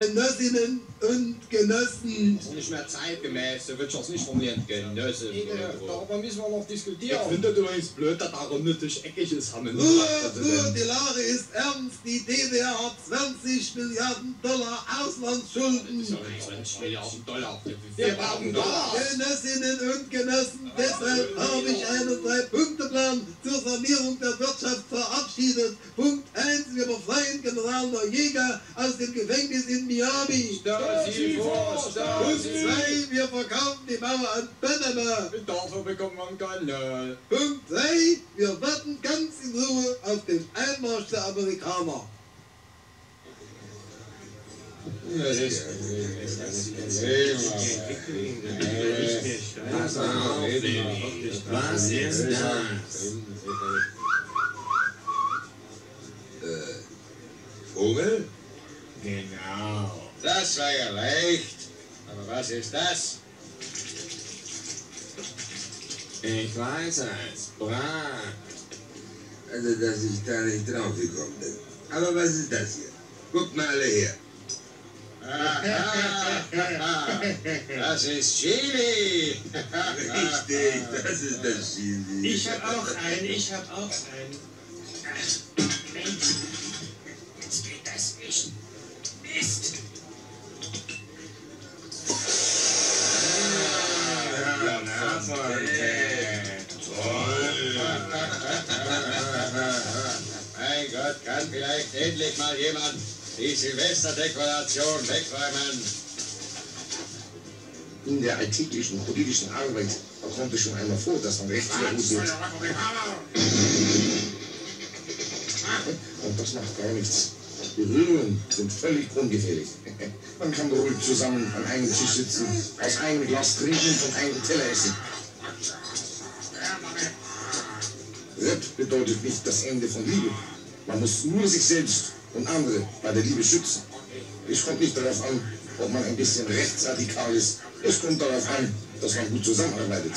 Genössinnen und Genossen. Das ist nicht mehr zeitgemäß, so wird es nicht formulieren. Genösse. Darüber müssen wir noch Ich diskutieren. finde übrigens blöd, dass da nicht eckig ist, haben wir gesagt, Ruhe, Präsident. die Lage ist ernst. Die DDR hat 20 Milliarden Dollar Auslandsschulden. 20 Milliarden Dollar. Wir brauchen Dollar. Genössinnen und Genossen, deshalb habe ich einen Drei-Punkte-Plan zur Sanierung 1, wir befreien General Noriega aus dem Gefängnis in Miami. Stasi vor, Punkt Stasi. 2, wir verkaufen die Mauer an Panama. Dafür bekommt man keine. Punkt 3, wir warten ganz in Ruhe auf den Einmarsch der Amerikaner. Pass auf, was ist das? Vogel? Genau. Das war ja leicht. Aber was ist das? Ich weiß es. Brat. Also, dass ich da nicht draufgekommen bin. Aber was ist das hier? Guckt mal alle her. Das ist Chili. Richtig, das ist das Chili. Ich hab auch einen, ich hab auch einen. Mein Gott, kann vielleicht endlich mal jemand die Silvesterdekoration wegräumen? In der alltäglichen politischen Arbeit kommt es schon einmal vor, dass man recht gut wird. Und das macht gar nichts. Berührungen sind völlig ungefährlich. Man kann beruhigt zusammen an einem Tisch sitzen, aus einem Glas trinken und von einem Teller essen. Rap bedeutet nicht das Ende von Liebe. Man muss nur sich selbst und andere bei der Liebe schützen. Es kommt nicht darauf an, ob man ein bisschen rechtsradikal ist. Es kommt darauf an, dass man gut zusammenarbeitet.